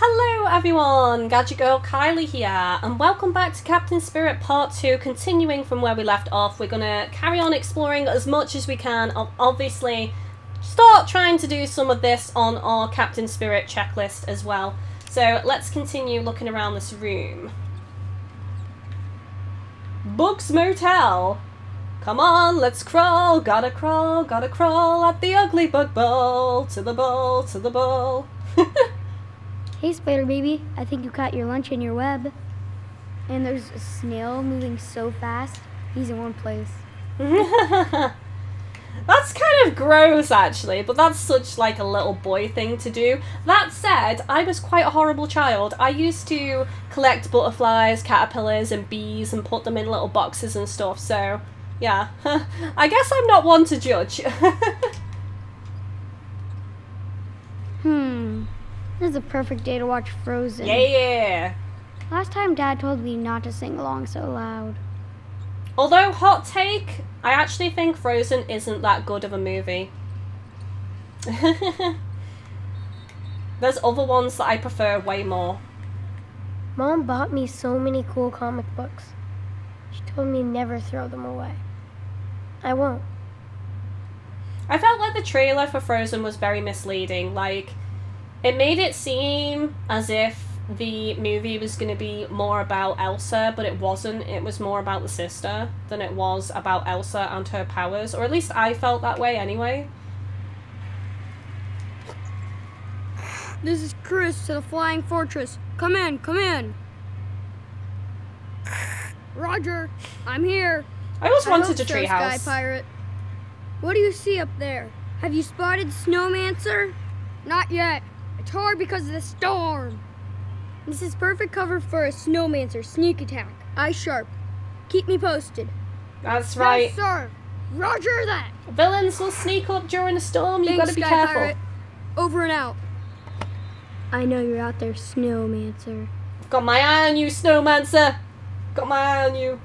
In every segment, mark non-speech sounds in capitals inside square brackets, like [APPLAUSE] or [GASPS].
Hello everyone, Gadget Girl Kylie here, and welcome back to Captain Spirit Part 2, continuing from where we left off. We're gonna carry on exploring as much as we can, I'll obviously start trying to do some of this on our Captain Spirit checklist as well. So let's continue looking around this room. Books Motel. Come on, let's crawl, gotta crawl, gotta crawl at the ugly bug bowl, to the bowl, to the bowl. [LAUGHS] Hey, Spider Baby, I think you caught your lunch in your web. And there's a snail moving so fast, he's in one place. [LAUGHS] that's kind of gross actually, but that's such like a little boy thing to do. That said, I was quite a horrible child. I used to collect butterflies, caterpillars and bees and put them in little boxes and stuff, so yeah. [LAUGHS] I guess I'm not one to judge. [LAUGHS] hmm. This is a perfect day to watch Frozen. Yeah. Yeah. Last time Dad told me not to sing along so loud. Although, hot take, I actually think Frozen isn't that good of a movie. [LAUGHS] There's other ones that I prefer way more. Mom bought me so many cool comic books. She told me never throw them away. I won't. I felt like the trailer for Frozen was very misleading. Like, it made it seem as if the movie was going to be more about Elsa, but it wasn't. It was more about the sister than it was about Elsa and her powers, or at least I felt that way anyway. This is Chris to the Flying Fortress. Come in, come in. Roger, I'm here. I always wanted a so, Sky treehouse. Pirate. What do you see up there? Have you spotted Snowmancer? Not yet. It's hard because of the storm. This is perfect cover for a Snowmancer sneak attack. Eye sharp. Keep me posted. That's right. Yes, sir. Roger that. Villains will sneak up during a storm. You Thanks, gotta be Sky careful. Pirate. Over and out. I know you're out there, Snowmancer. Got my eye on you, Snowmancer. Got my eye on you.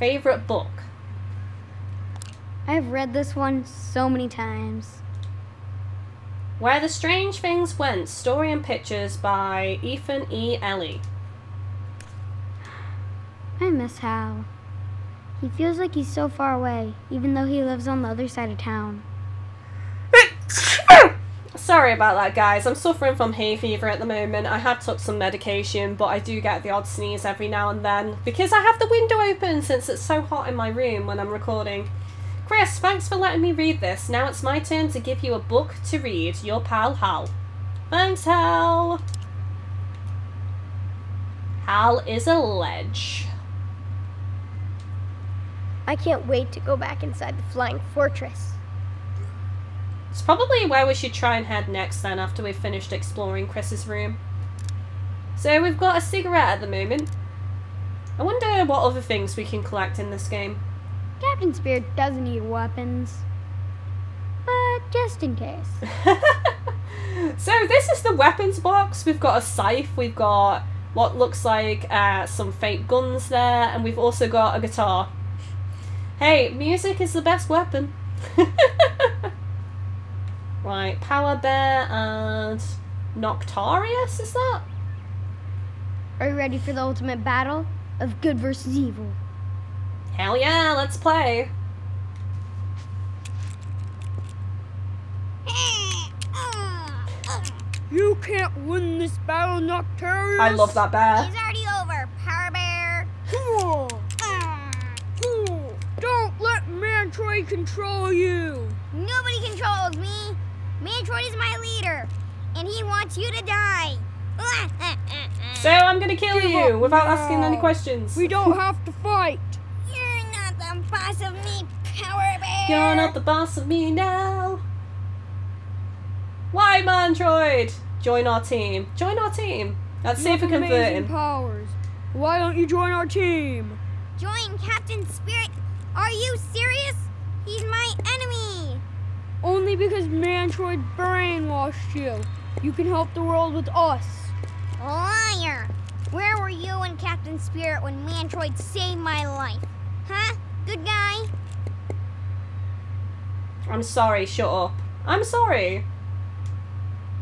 Favorite book. I've read this one so many times. Where the Strange Things Went, Story and Pictures by Ethan E. Ellie. I miss Hal. He feels like he's so far away, even though he lives on the other side of town. [COUGHS] Sorry about that, guys. I'm suffering from hay fever at the moment. I have took some medication, but I do get the odd sneeze every now and then because I have the window open since it's so hot in my room when I'm recording. Chris, thanks for letting me read this. Now it's my turn to give you a book to read. Your pal Hal. Thanks, Hal. Hal is a ledge. I can't wait to go back inside the Flying Fortress. It's probably where we should try and head next then after we've finished exploring Chris's room. So we've got a cigarette at the moment. I wonder what other things we can collect in this game. Captain Spirit doesn't need weapons. But just in case. [LAUGHS] so this is the weapons box. We've got a scythe, we've got what looks like uh, some fake guns there, and we've also got a guitar. Hey, music is the best weapon. [LAUGHS] right, Power Bear and Noctarius, is that? Are you ready for the ultimate battle of good versus evil? Hell yeah, let's play. You can't win this battle, Noctarius. I love that bear. It's already over, Power Bear. Cool. Don't let Mantroid control you. Nobody controls me. Mantroid is my leader, and he wants you to die. [LAUGHS] So I'm gonna kill Give you up without asking any questions. We don't have to fight. You're not the boss of me, Power Bear. You're not the boss of me now. Why, Mantroid? Join our team. Join our team. Let's see You if we have can convert amazing powers. Why don't you join our team? Join Captain Spirit. Are you serious? He's my enemy. Only because Mantroid brainwashed you. You can help the world with us. Liar. Where were you and Captain Spirit when Mantroid saved my life? Huh? Good guy? I'm sorry, shut up. I'm sorry.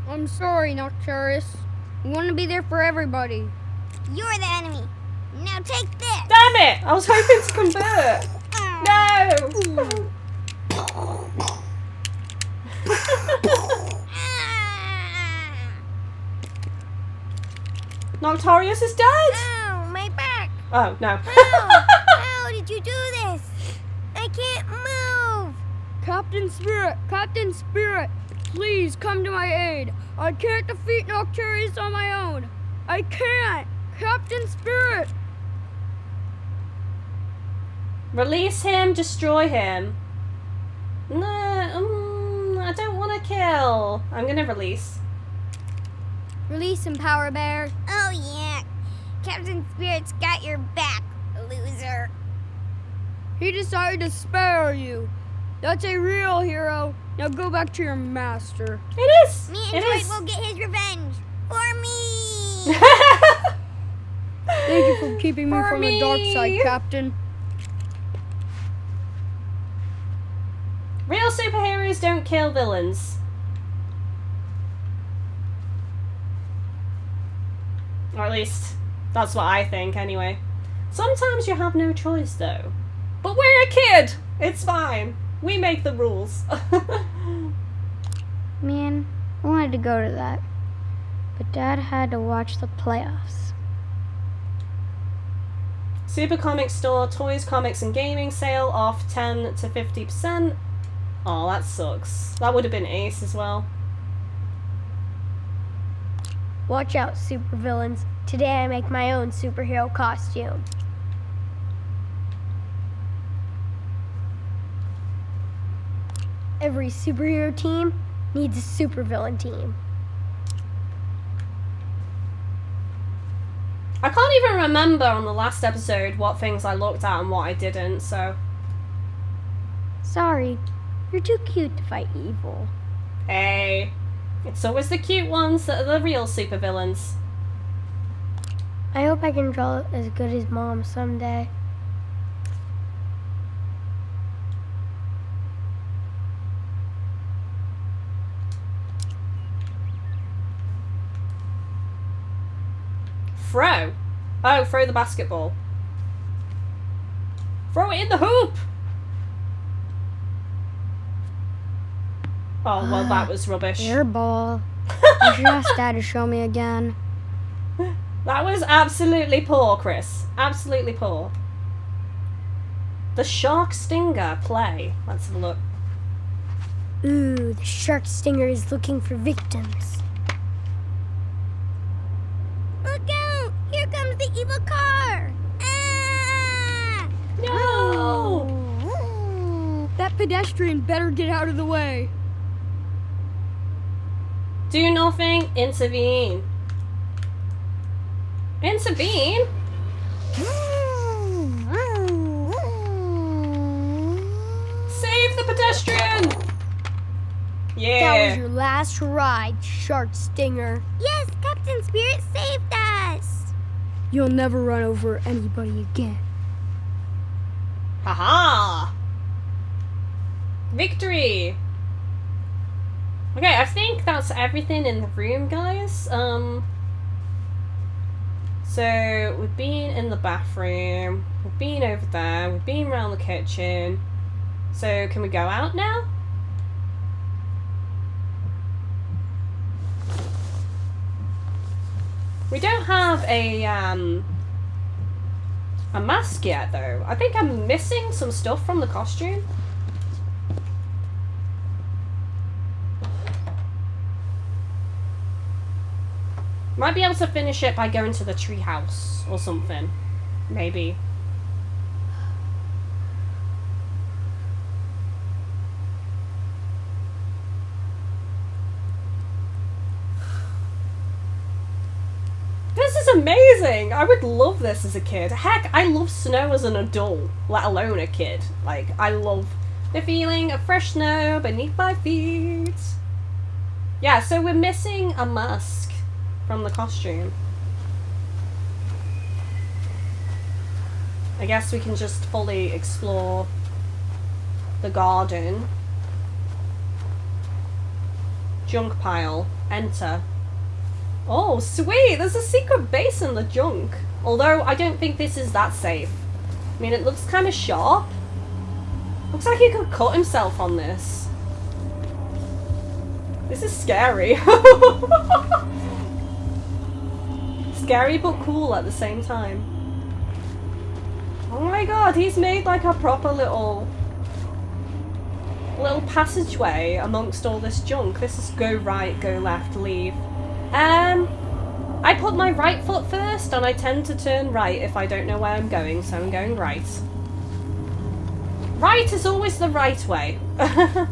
I'm sorry, Nocturus. We want to be there for everybody. You're the enemy. Now take this. Damn it! I was hoping to convert. [LAUGHS] No! [LAUGHS] Noctorius is dead! Ow, my back. Oh, no. How? [LAUGHS] How did you do this? I can't move. Captain Spirit, Captain Spirit, please come to my aid. I can't defeat Nocturus on my own. I can't. Captain Spirit. Release him, destroy him. No, mm, I don't want to kill. I'm gonna release. Release him, Power Bear. Oh, yeah. Captain Spirit's got your back, loser. He decided to spare you. That's a real hero. Now go back to your master. It is! Me and Droid will get his revenge. For me. [LAUGHS] Thank you for keeping me For from the dark side. Captain. Real superheroes don't kill villains. Or at least, that's what I think, anyway. Sometimes you have no choice, though. But we're a kid! It's fine. We make the rules. [LAUGHS] Man, I wanted to go to that. But Dad had to watch the playoffs. Super Comics Store, toys, comics, and gaming sale off 10 to 50%. Oh, that sucks. That would have been ace as well. Watch out, supervillains. Today I make my own superhero costume. Every superhero team needs a supervillain team. I can't even remember on the last episode what things I looked at and what I didn't, so. Sorry, you're too cute to fight evil. Hey. It's always the cute ones that are the real supervillains. I hope I can draw as good as mom someday. Throw. Oh, throw the basketball. Throw it in the hoop! Oh, well, that ah, was rubbish. Air ball. [LAUGHS] You should ask Dad to show me again. That was absolutely poor, Chris. Absolutely poor. The Shark Stinger play. Let's have a look. Ooh, the shark stinger is looking for victims. Look out! Here comes the evil car. Ah! No! That pedestrian better get out of the way. Do nothing. Intervene. Intervene? Save the pedestrian! Yeah. That was your last ride, shark stinger. Yes, Captain Spirit saved us. You'll never run over anybody again. Haha! Victory! Okay, I think that's everything in the room, guys. Um, so we've been in the bathroom, we've been over there, we've been around the kitchen. So can we go out now? We don't have a um a mask yet though. I think I'm missing some stuff from the costume. Might be able to finish it by going to the treehouse or something. Maybe. This is amazing! I would love this as a kid. Heck, I love snow as an adult, let alone a kid. Like, I love the feeling of fresh snow beneath my feet. Yeah, so we're missing a mask from the costume. I guess we can just fully explore the garden. junk pile. Enter. Oh, sweet! There's a secret base in the junk. Although, I don't think this is that safe. I mean, it looks kind of sharp. Looks like he could cut himself on this. This is scary. [LAUGHS] scary but cool at the same time. Oh my god, he's made like a proper little little passageway amongst all this junk. This is go right, go left, leave. Um I put my right foot first and I tend to turn right if I don't know where I'm going, so I'm going right. Right is always the right way. or [LAUGHS]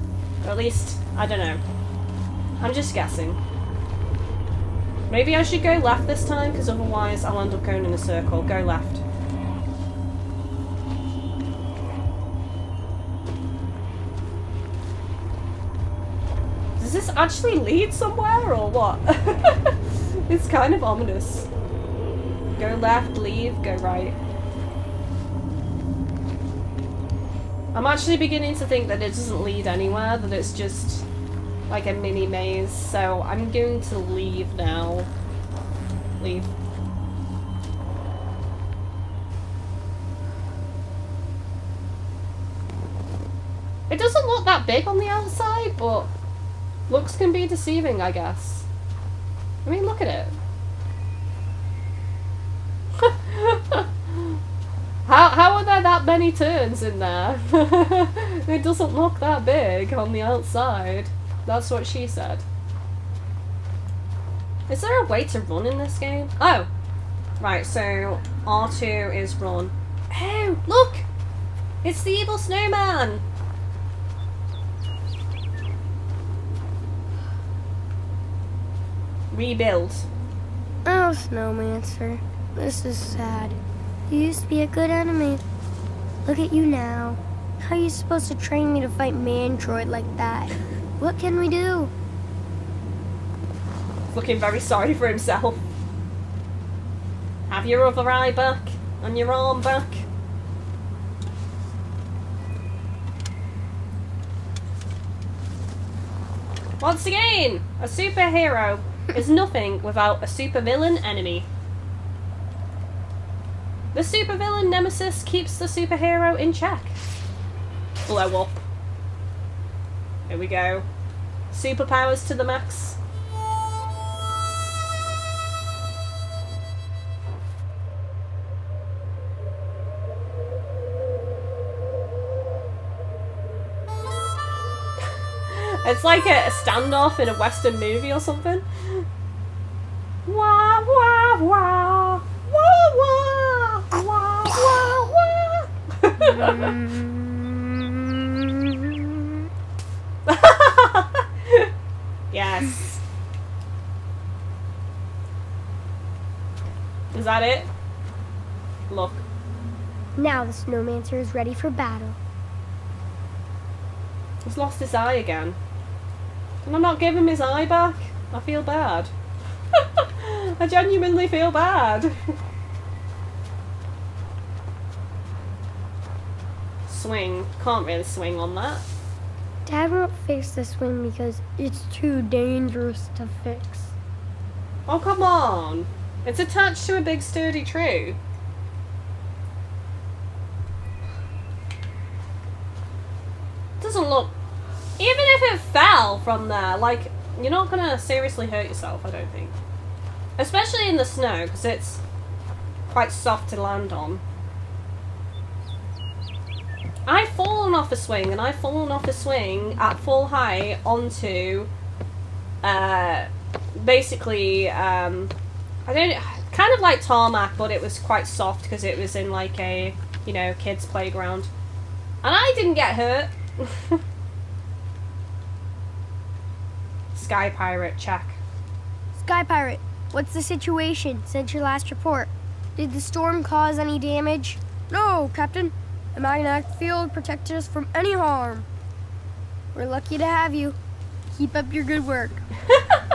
at least, I don't know. I'm just guessing. Maybe I should go left this time, because otherwise I'll end up going in a circle. Go left. This actually lead somewhere, or what? [LAUGHS] it's kind of ominous. Go left, leave, go right. I'm actually beginning to think that it doesn't lead anywhere, that it's just like a mini maze, so I'm going to leave now. Leave. It doesn't look that big on the outside, but looks can be deceiving, I guess. I mean, look at it. [LAUGHS] how, how are there that many turns in there? [LAUGHS] it doesn't look that big on the outside. That's what she said. Is there a way to run in this game? Oh! Right, so R2 is run. Oh, look! It's the evil snowman! Rebuild. Oh, Snowmancer, this is sad. You used to be a good enemy. Look at you now. How are you supposed to train me to fight Mantroid like that? What can we do? Looking very sorry for himself. Have your other eye back and your arm back. Once again, a superhero is nothing without a supervillain enemy. The supervillain nemesis keeps the superhero in check. Blow up. Here we go. Superpowers to the max. [LAUGHS] It's like a, standoff in a western movie or something. Wah wah wah wah wah wah wah wah. [LAUGHS] yes. Is that it? Look. Now the Snowmancer is ready for battle. He's lost his eye again. Can I not give him his eye back? I feel bad. I genuinely feel bad. swing. Can't really swing on that. Dad won't fix the swing because it's too dangerous to fix. Oh, come on. It's attached to a big sturdy tree. Doesn't look... Even if it fell from there, like, you're not gonna seriously hurt yourself, I don't think. Especially in the snow, because it's quite soft to land on. I've fallen off a swing, and I've fallen off a swing at full height onto, uh, basically, um, I don't, kind of like tarmac, but it was quite soft because it was in like a, you know, kids' playground. And I didn't get hurt. [LAUGHS] Sky Pirate, check. Sky Pirate, what's the situation since your last report? Did the storm cause any damage? No, Captain. The magnetic field protected us from any harm. We're lucky to have you. Keep up your good work. [LAUGHS]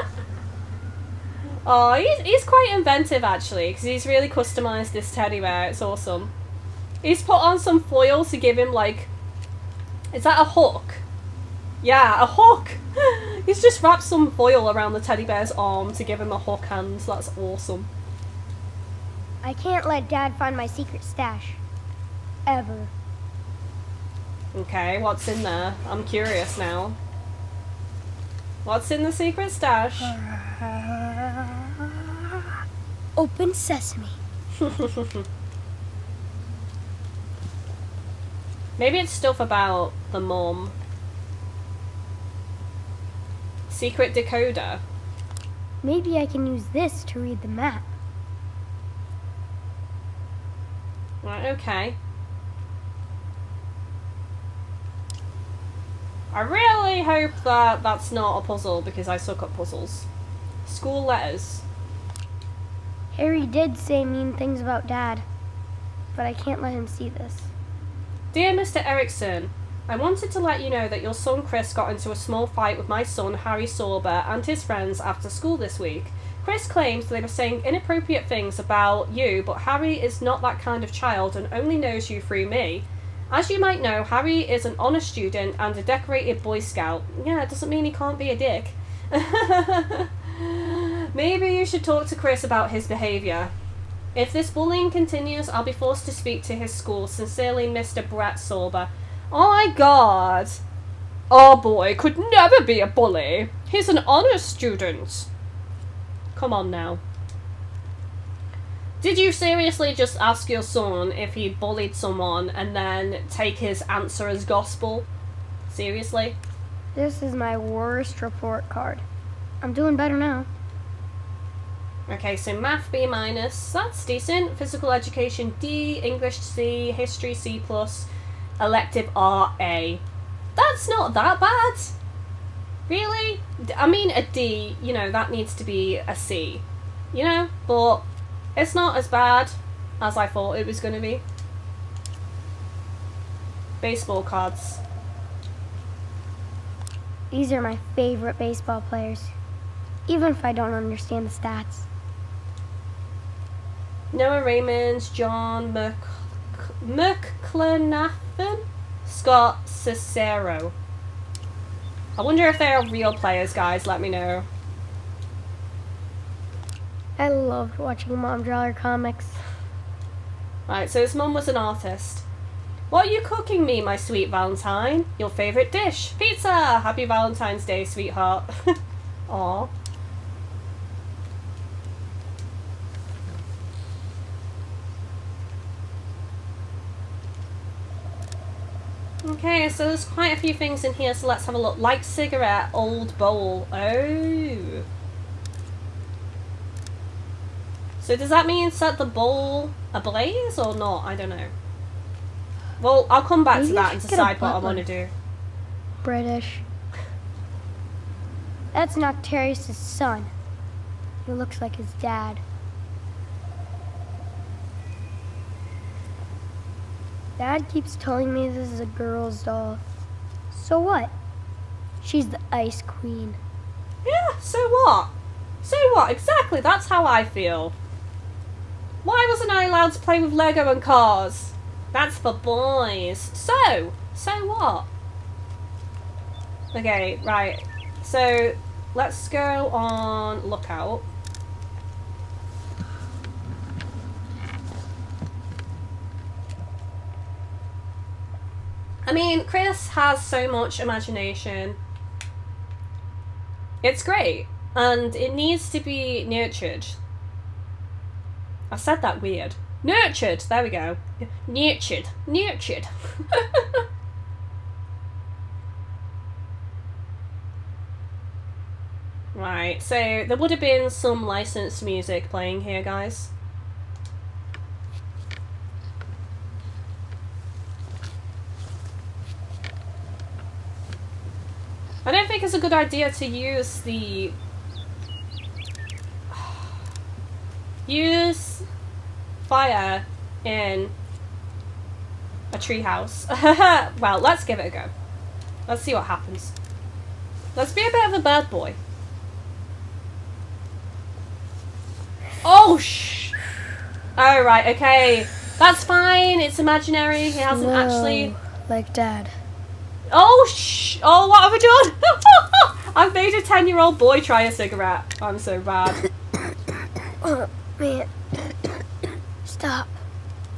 Oh, he's, he's quite inventive actually, because he's really customized this teddy bear. It's awesome. He's put on some foil to give him like, is that a hook? Yeah, a hook. [LAUGHS] He's just wrapped some foil around the teddy bear's arm to give him a hook hand. so That's awesome. I can't let Dad find my secret stash. Ever. Okay, what's in there? I'm curious now. What's in the secret stash? [LAUGHS] Open sesame. [LAUGHS] Maybe it's stuff about the mum. Secret decoder. Maybe I can use this to read the map. Right, okay. I really hope that that's not a puzzle because I suck at puzzles. School letters. Harry did say mean things about Dad, but I can't let him see this. Dear Mr. Eriksen, I wanted to let you know that your son Chris got into a small fight with my son Harry Sorber and his friends after school this week. Chris claims they were saying inappropriate things about you, but Harry is not that kind of child and only knows you through me. As you might know, Harry is an honor student and a decorated Boy Scout. Yeah, it doesn't mean he can't be a dick. [LAUGHS] Maybe you should talk to Chris about his behaviour. If this bullying continues, I'll be forced to speak to his school. Sincerely, Mr. Brett Sorber. Oh my god! Our boy could never be a bully. He's an honor student. Come on now. Did you seriously just ask your son if he bullied someone and then take his answer as gospel? Seriously? This is my worst report card. I'm doing better now. Okay, so math B minus, that's decent. Physical education D, English C, history C plus, elective R A. That's not that bad. Really? I mean, a D, you know, that needs to be a C. You know? But it's not as bad as I thought it was going to be. Baseball cards. These are my favorite baseball players, even if I don't understand the stats. Noah Raymonds, John Mc... McClenathan, Scott Cicero. I wonder if they're real players, guys. Let me know. I loved watching Mom draw her comics. Right, so his mum was an artist. What are you cooking me, my sweet Valentine? Your favourite dish? Pizza! Happy Valentine's Day, sweetheart. [LAUGHS] Aw. Okay, so there's quite a few things in here, so let's have a look. Light cigarette, old bowl. Oh. So does that mean set the bowl ablaze or not? I don't know. Well, I'll come back Maybe to that and should get a decide what I want to do. British. That's Noctarius' son. He looks like his dad. Dad keeps telling me this is a girl's doll. So what? She's the ice queen. Yeah, so what? So what? Exactly, that's how I feel. Why wasn't I allowed to play with Lego and cars? That's for boys. So, so what? Okay, right. So, let's go on lookout. I mean, Chris has so much imagination. It's great, and it needs to be nurtured. I said that weird. Nurtured, there we go. Nurtured, nurtured. [LAUGHS] right, so there would have been some licensed music playing here, guys. I don't think it's a good idea to use the use fire in a treehouse. [LAUGHS] well, let's give it a go. Let's see what happens. Let's be a bit of a bad boy. Oh sh! Oh right, okay. That's fine. It's imaginary. He hasn't actually. Like dad. Oh, shh! Oh, what have I done? [LAUGHS] I've made a 10 year old boy try a cigarette. I'm so bad. Oh, man. Stop.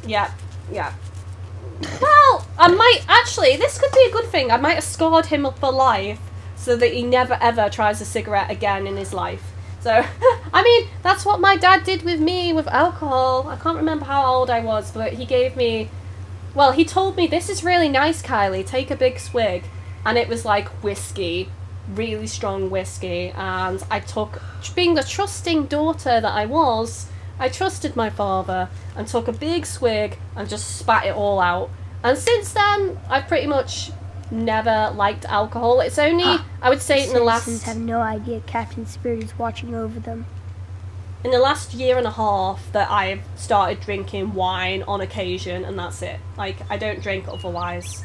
Yeah, yeah. Well, I might actually. This could be a good thing. I might have scarred him up for life, so that he never ever tries a cigarette again in his life. So, [LAUGHS] I mean, that's what my dad did with me with alcohol. I can't remember how old I was, but he gave me. Well, he told me this is really nice, Kylie. Take a big swig, and it was like whiskey, really strong whiskey. And I took, being the trusting daughter that I was, I trusted my father and took a big swig and just spat it all out. And since then, I've pretty much never liked alcohol. It's only, ah, I would say, in the last have no idea Captain Spirit is watching over them. In the last year and a half that I've started drinking wine on occasion, and that's it. Like I don't drink otherwise.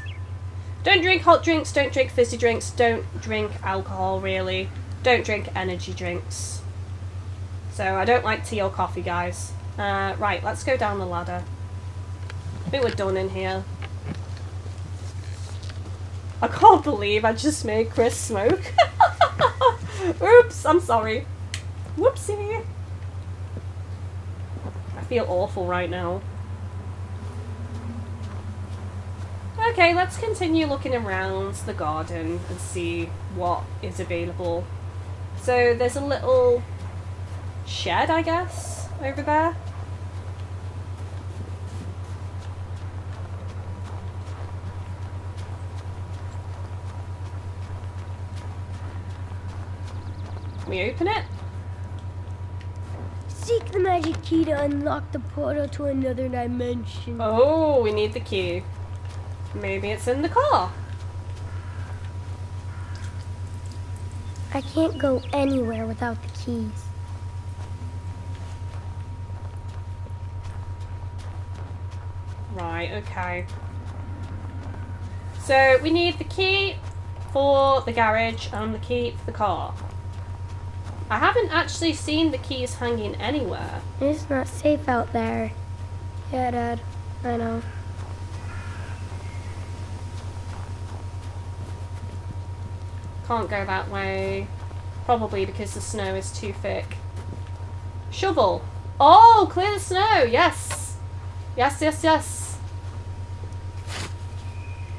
Don't drink hot drinks. Don't drink fizzy drinks. Don't drink alcohol. Really, don't drink energy drinks. So I don't like tea or coffee, guys. Uh, right, let's go down the ladder. I think we're done in here. I can't believe I just made Chris smoke. [LAUGHS] Oops, I'm sorry. Whoopsie. Feel awful right now. Okay, let's continue looking around the garden and see what is available. So there's a little shed, I guess, over there. We open it? Seek the magic key to unlock the portal to another dimension. Oh, we need the key. Maybe it's in the car. I can't go anywhere without the keys. Right, okay. So we need the key for the garage and the key for the car. I haven't actually seen the keys hanging anywhere. It's not safe out there. Yeah, Dad. I know. Can't go that way. Probably because the snow is too thick. Shovel. Oh, clear the snow. Yes. Yes, yes, yes.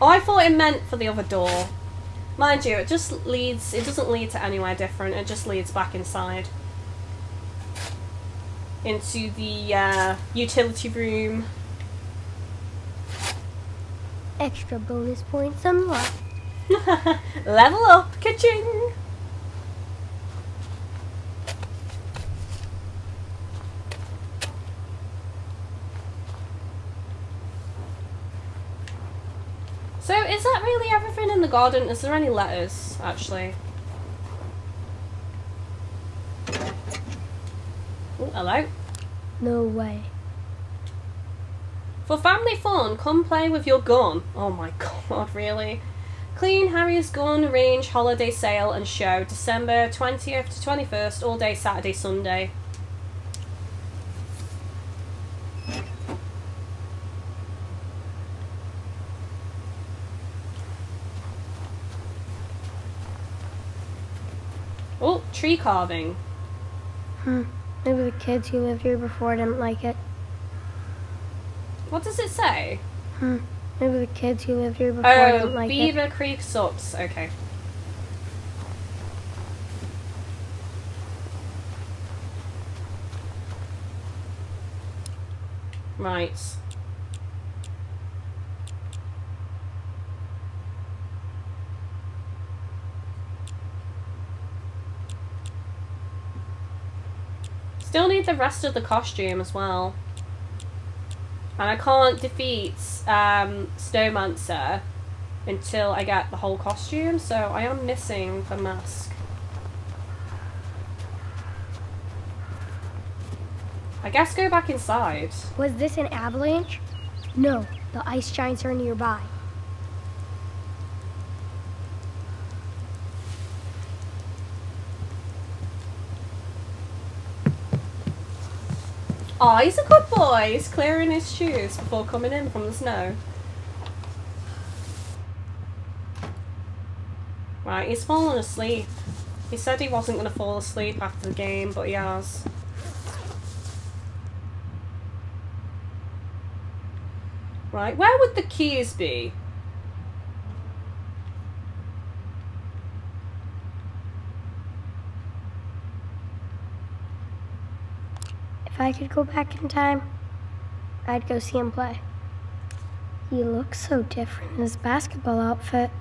Oh, I thought it meant for the other door. Mind you, it just leads, it doesn't lead to anywhere different. It just leads back inside. Into the uh, utility room. Extra bonus points unlocked. [LAUGHS] Level up, kitchen is that really everything in the garden? Is there any letters, actually? Oh, hello. No way. For family fun, come play with your gun. Oh my [LAUGHS] god, really? Clean Harry's Gun Range Holiday Sale and Show, December 20th to 21st, all day Saturday, Sunday. Oh, tree carving. Hmm. Maybe the kids who lived here before didn't like it. What does it say? Hmm. Maybe the kids who lived here before Oh, didn't like it. Beaver Creek Sups. Okay. Right. The rest of the costume as well. And I can't defeat um, Snowmancer until I get the whole costume, so I am missing the mask. I guess go back inside. Was this an avalanche? No, the ice giants are nearby. Oh, he's a good boy. He's clearing his shoes before coming in from the snow. Right, he's fallen asleep. He said he wasn't going to fall asleep after the game, but he has. Right, where would the keys be? I could go back in time, I'd go see him play. He looks so different in his basketball outfit.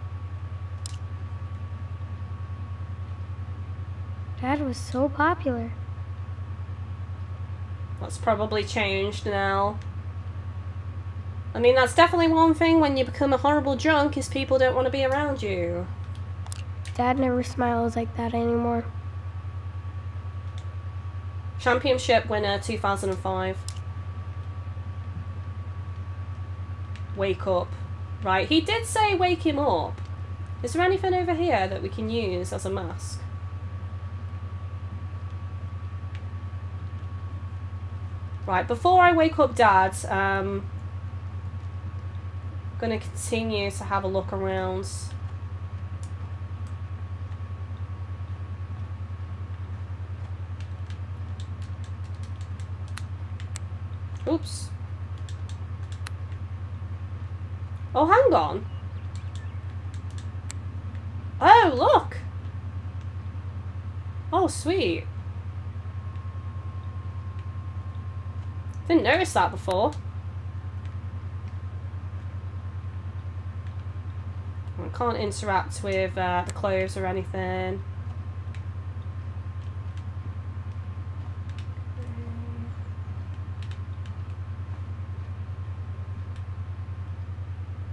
Dad was so popular. That's probably changed now. I mean, that's definitely one thing when you become a horrible drunk is people don't want to be around you. Dad never smiles like that anymore. Championship winner 2005. Wake up. Right, he did say wake him up. Is there anything over here that we can use as a mask? Right, before I wake up Dad, um, I'm going to continue to have a look around. Oops. Oh, hang on. Oh, look! Oh, sweet. Didn't notice that before. I can't interact with uh, the clothes or anything.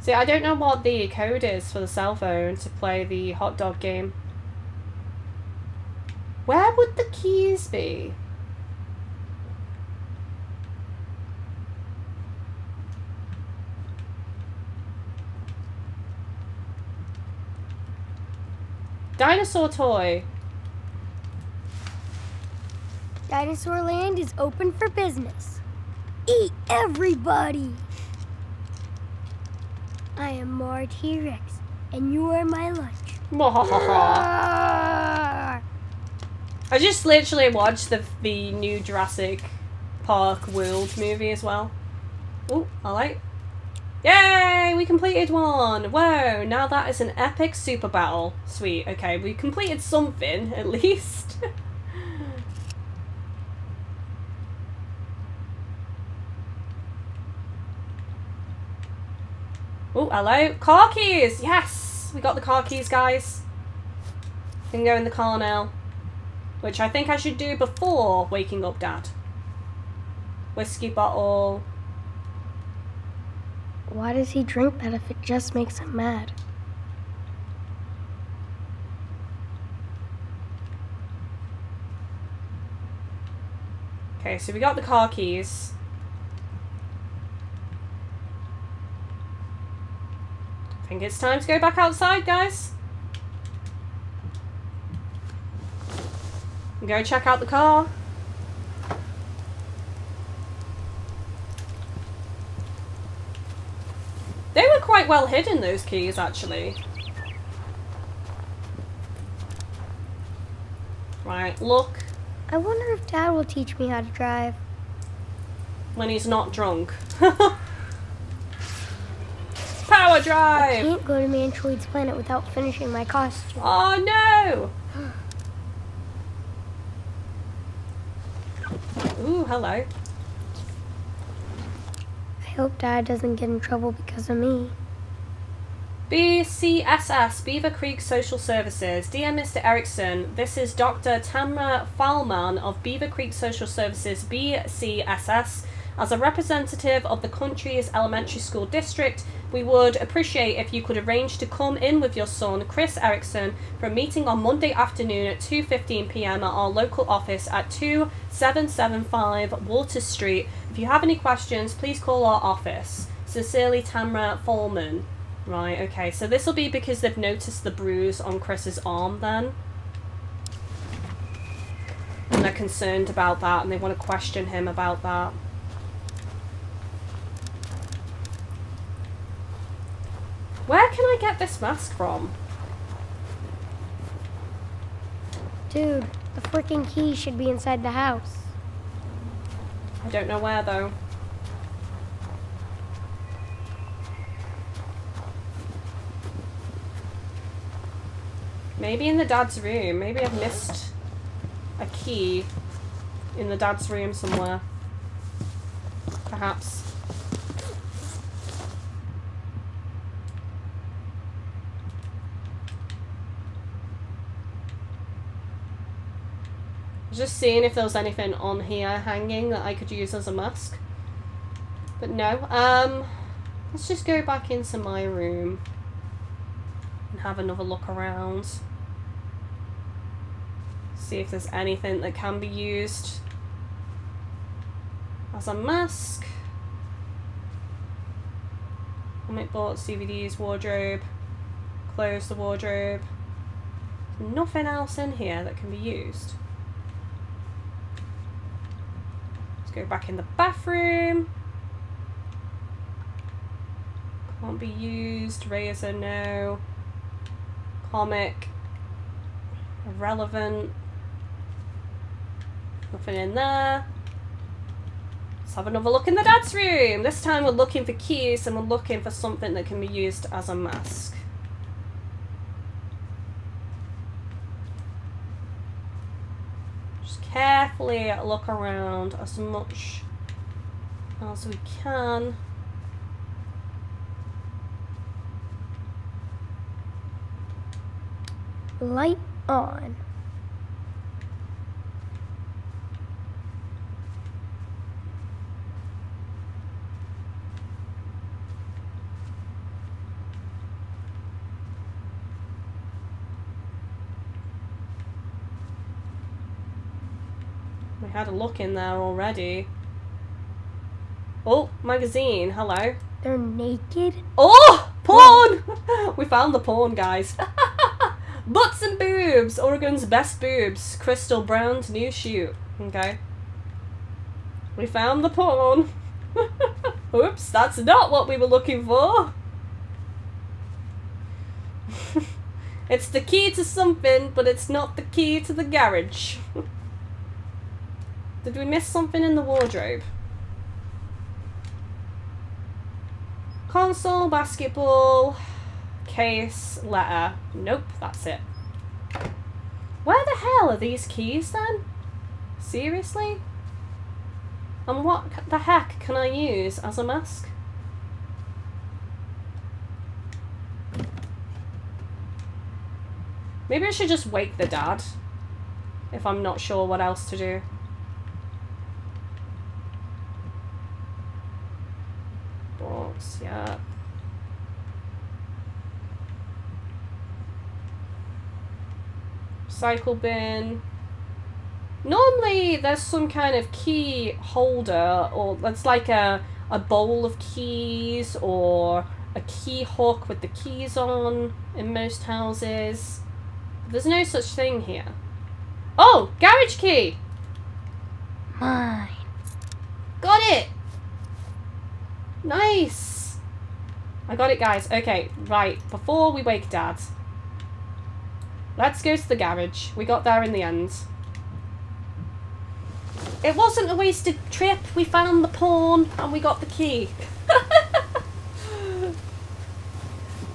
See, I don't know what the code is for the cell phone to play the hot dog game. Where would the keys be? Dinosaur toy. Dinosaur Land is open for business. Eat everybody! I am more T-Rex, and you are my lunch. [LAUGHS] I just literally watched the the new Jurassic Park World movie as well. Oh, I like. Yay! We completed one! Whoa! Now that is an epic super battle. Sweet. Okay, we completed something at least. [LAUGHS] oh, hello. Car keys! Yes! We got the car keys, guys. Can go in the car now. Which I think I should do before waking up Dad. Whiskey bottle. Why does he drink that if it just makes him mad? Okay, so we got the car keys. Think it's time to go back outside, guys. And go check out the car. They were quite well hidden, those keys, actually. Right, look. I wonder if Dad will teach me how to drive. When he's not drunk. [LAUGHS] Power I can't go to Mantroid's planet without finishing my costume. Oh no! Ooh, hello. I hope Dad doesn't get in trouble because of me. BCSS, Beaver Creek Social Services. Dear Mr. Eriksen, this is Dr. Tamra Falman of Beaver Creek Social Services, BCSS. As a representative of the country's elementary school district, we would appreciate if you could arrange to come in with your son, Chris Eriksen, for a meeting on Monday afternoon at 2.15 pm at our local office at 2775 Water Street. If you have any questions, please call our office. Sincerely, Tamra Fallman. Right, okay, so this will be because they've noticed the bruise on Chris's arm then. And they're concerned about that and they want to question him about that. Where can I get this mask from? Dude, the freaking key should be inside the house. I don't know where though. Maybe in the dad's room. Maybe I've missed a key in the dad's room somewhere. Perhaps. Just seeing if there was anything on here hanging that I could use as a mask. But no. Um, let's just go back into my room and have another look around. See if there's anything that can be used as a mask. Comic books, DVDs, wardrobe. Close the wardrobe. Nothing else in here that can be used. Go back in the bathroom. Can't be used. Razor, no. Comic. Irrelevant. Nothing in there. Let's have another look in the dad's room. This time we're looking for keys and we're looking for something that can be used as a mask. Look around as much as we can. Light on. Had a look in there already. Oh, magazine. Hello. They're naked? Oh! Porn! [LAUGHS] we found the porn, guys. [LAUGHS] Butts and boobs. Oregon's best boobs. Crystal Brown's new shoot. Okay. We found the porn. [LAUGHS] Oops, that's not what we were looking for. it's the key to something, but it's not the key to the garage. Did we miss something in the wardrobe? Console, basketball, case, letter. Nope, that's it. Where the hell are these keys then? Seriously? And what the heck can I use as a mask? Maybe I should just wake the dad if I'm not sure what else to do. yeah. Cycle bin. Normally there's some kind of key holder or that's like a, a bowl of keys or a key hook with the keys on in most houses. There's no such thing here. Oh, garage key! Mine. Got it! Nice! I got it, guys. Okay, right. Before we wake Dad, let's go to the garage. We got there in the end. It wasn't a wasted trip. We found the pawn and we got the key. [LAUGHS]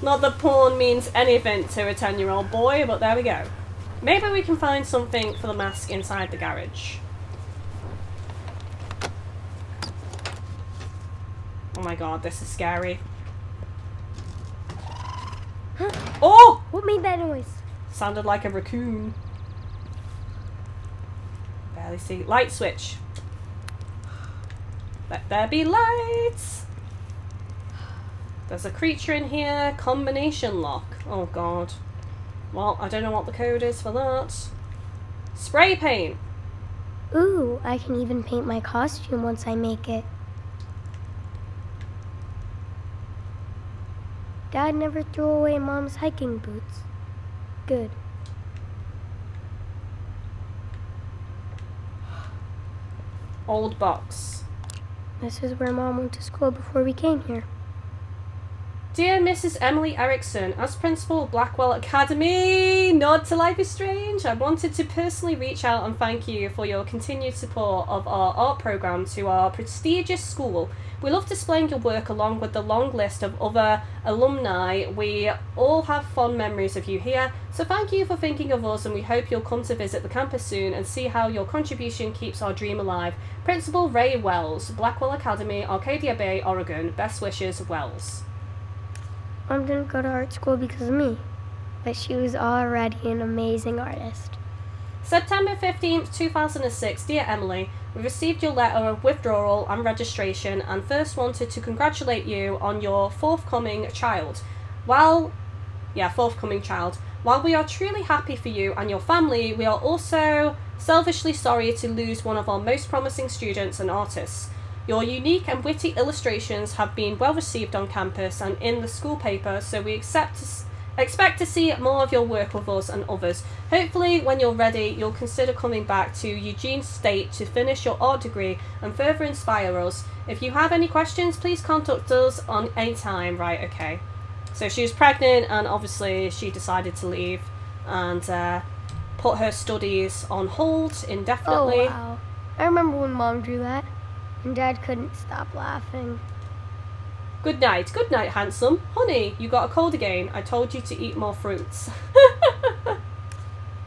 Not that pawn means anything to a 10 year old boy, but there we go. Maybe we can find something for the mask inside the garage. Oh my god, this is scary. Huh? [GASPS] Oh! What made that noise? Sounded like a raccoon. Barely see. Light switch. Let there be lights! There's a creature in here. Combination lock. Oh god. Well, I don't know what the code is for that. Spray paint. Ooh, I can even paint my costume once I make it. Dad never threw away Mom's hiking boots. Good. Old box. This is where Mom went to school before we came here. Dear Mrs. Emily Eriksen, as principal of Blackwell Academy, nod to Life is Strange, I wanted to personally reach out and thank you for your continued support of our art program to our prestigious school. We love displaying your work along with the long list of other alumni. We all have fond memories of you here, so thank you for thinking of us and we hope you'll come to visit the campus soon and see how your contribution keeps our dream alive. Principal Ray Wells, Blackwell Academy, Arcadia Bay, Oregon. Best wishes, Wells. Mom didn't go to art school because of me, but she was already an amazing artist. September 15th, 2006. Dear Emily, we received your letter of withdrawal and registration and first wanted to congratulate you on your forthcoming child. While, yeah, forthcoming child. While we are truly happy for you and your family, we are also selfishly sorry to lose one of our most promising students and artists. Your unique and witty illustrations have been well received on campus and in the school paper, so we accept expect to see more of your work with us and others. Hopefully, when you're ready, you'll consider coming back to Eugene State to finish your art degree and further inspire us. If you have any questions, please contact us on any time. Right, okay. So she was pregnant, and obviously she decided to leave and uh, put her studies on hold indefinitely. Oh, wow. I remember when Mom drew that, and Dad couldn't stop laughing. Good night, good night, handsome. Honey, you got a cold again. I told you to eat more fruits. [LAUGHS]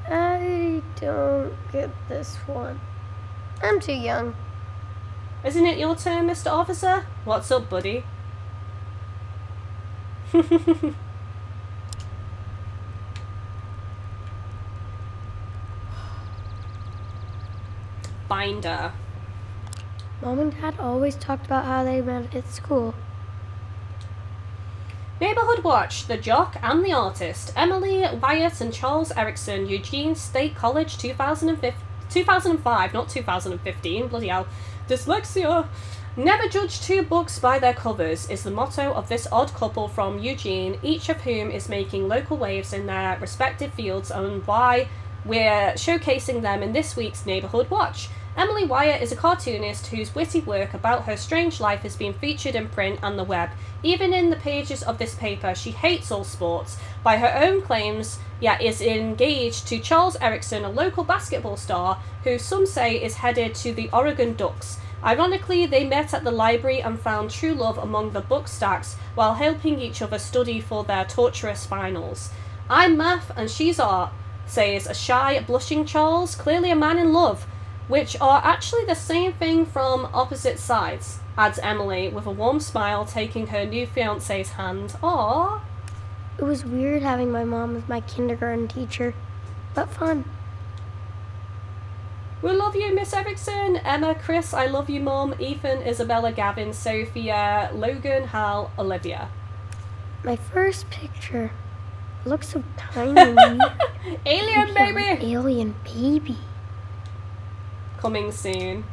I don't get this one. I'm too young. Isn't it your turn, Mr. Officer? What's up, buddy? [LAUGHS] Binder. Mom and Dad always talked about how they met at school. Neighborhood Watch, The Jock and the Artist, Emily Wyatt and Charles Eriksen, Eugene State College, 2005, 2005 not 2015, bloody hell. Dyslexia. Never judge two books by their covers is the motto of this odd couple from Eugene, each of whom is making local waves in their respective fields and why we're showcasing them in this week's Neighborhood Watch. Emily Wyatt is a cartoonist whose witty work about her strange life has been featured in print and the web. Even in the pages of this paper, she hates all sports. By her own claims, yet is engaged to Charles Eriksen, a local basketball star, who some say is headed to the Oregon Ducks. Ironically, they met at the library and found true love among the book stacks while helping each other study for their torturous finals. I'm math and she's art, says a shy, blushing Charles, clearly a man in love, which are actually the same thing from opposite sides, adds Emily with a warm smile taking her new fiance's hand. Aww. It was weird having my mom as my kindergarten teacher, but fun. We love you, Miss Eriksen. Emma, Chris, I love you, Mom. Ethan, Isabella, Gavin, Sophia, Logan, Hal, Olivia. My first picture looks so [LAUGHS] tiny. Alien baby! Alien baby. Coming soon.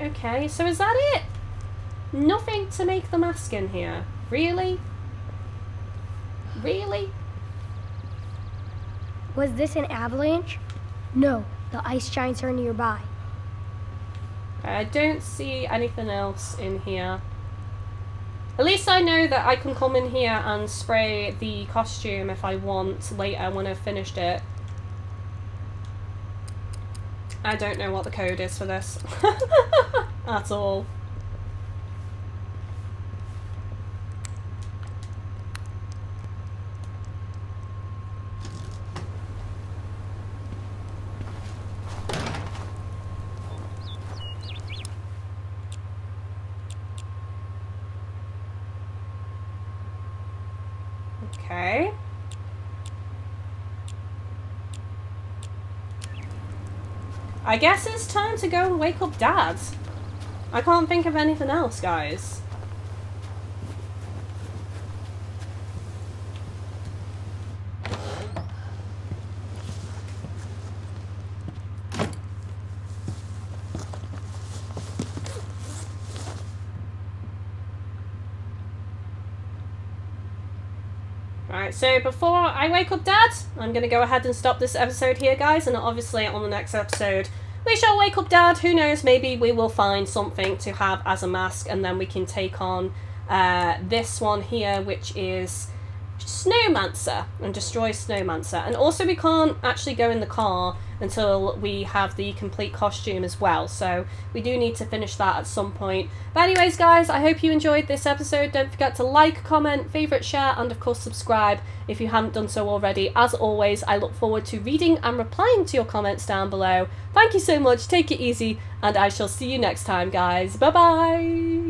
Okay, so is that it? Nothing to make the mask in here. Really? Really? Was this an avalanche? No, the ice giants are nearby. I don't see anything else in here. At least I know that I can come in here and spray the costume if I want later when I've finished it. I don't know what the code is for this. [LAUGHS] At all. Okay. I guess it's time to go wake up Dad. I can't think of anything else, guys. Right, so before I wake up Dad, I'm going to go ahead and stop this episode here, guys, and obviously on the next episode, we shall wake up Dad. Who knows, maybe we will find something to have as a mask, and then we can take on uh, this one here, which is Snowmancer, and destroy Snowmancer. And also, we can't actually go in the car until we have the complete costume as well. So we do need to finish that at some point. But anyways, guys, I hope you enjoyed this episode. Don't forget to like, comment, favourite, share, and of course subscribe if you haven't done so already. As always, I look forward to reading and replying to your comments down below. Thank you so much, take it easy, and I shall see you next time, guys. Bye-bye!